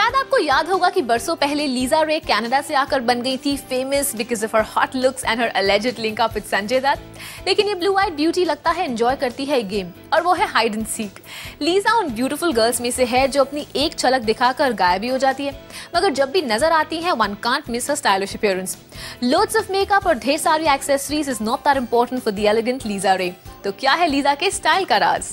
शायद आपको याद होगा कि बरसों पहले लीजा रे कनाडा से आकर बन गई थी famous because of her hot looks and her alleged link up with Sanjay Dutt लेकिन ये ब्लू आइड ब्यूटी लगता है एंजॉय करती है गेम और वो है हाइड एंड सीक लीजा उन ब्यूटीफुल गर्ल्स में से है जो अपनी एक झलक दिखाकर गायब भी हो जाती है, मगर जब भी नज़र आती है one can't miss her stylish appearance loads of makeup और ढेर सारी accessories is not that important for the elegant Lisa Ray. तो क्या है लीजा के स्टाइल का राज?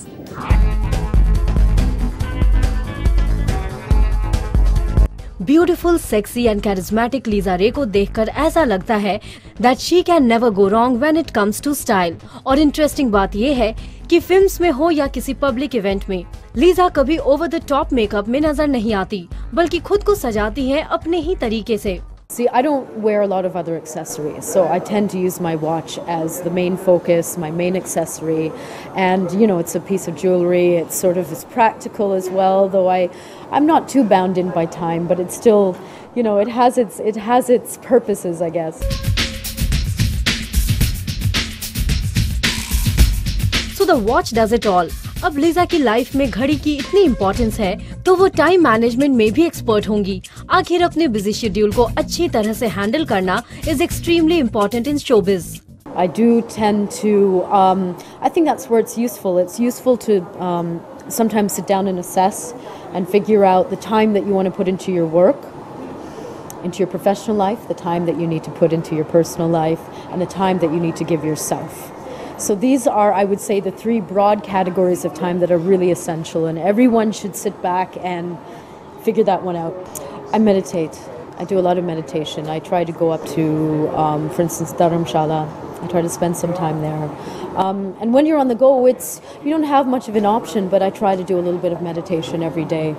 Beautiful sexy and charismatic Lisa Ray को देखकर ऐसा लगता है that she can never go wrong when it comes to style और इंटरेस्टिंग बात यह है कि फिल्म्स में हो या किसी पब्लिक इवेंट में लीजा कभी ओवर द टॉप मेकअप में नज़र नहीं आती, बल्कि खुद को सजाती है अपने ही तरीके से। See, I don't wear a lot of other accessories, so I tend to use my watch as the main focus, my main accessory, and you know, it's a piece of jewelry. It's sort of as practical as well, though I, I'm not too bound in by time, but it's still, you know, it has its it has its purposes, I guess. So the watch does it all. अब Lisa की life में घड़ी की इतनी importance है तो वो time management में भी एक्सपर्ट होंगी आखिर अपने बिज़ी शेड्यूल को अच्छी तरह से हैंडल करना is extremely important in showbiz I do tend to, um, I think that's where it's useful. It's useful to um, sometimes sit down and assess and figure out the time that you want to put into your work, into your professional life, the time that you need to put into your personal life, and the time that you need to give yourself. So these are, I would say, the three broad categories of time that are really essential, and everyone should sit back and figure that one out. I meditate. I do a lot of meditation. I try to go up to, um, for instance, Dharamshala. I try to spend some time there. Um, and when you're on the go, it's you don't have much of an option, but I try to do a little bit of meditation every day.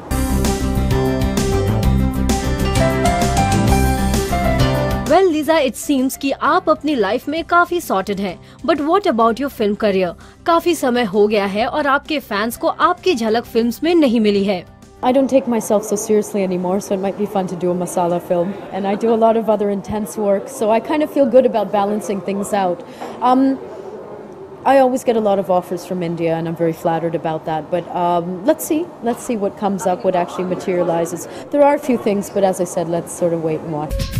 Well Lisa it seems कि आप अपनी life में काफ़ी sorted हैं but what about your film career काफ़ी समय हो गया है और आपके फैंस को आपकी झलक फिल्म्स में नहीं मिली है I don't take myself so seriously anymore, so it might be fun to do a masala film. And I do a lot of other intense work, so I kind of feel good about balancing things out. Um, I always get a lot of offers from India, and I'm very flattered about that. But um, let's see. Let's see what comes up, what actually materializes. There are a few things, but as I said, let's sort of wait and watch.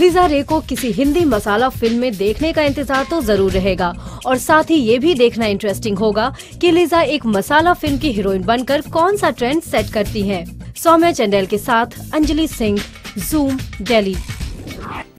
Lisa Ray को किसी हिंदी मसाला film में देखने का इंतज़ार तो ज़रूर रहेगा। और साथ ही ये भी देखना इंटरेस्टिंग होगा कि लीजा एक मसाला फ़िल्म की हीरोइन बनकर कौन सा ट्रेंड सेट करती है। सौम्या चंडेल के साथ अंजलि सिंह जूम दिल्ली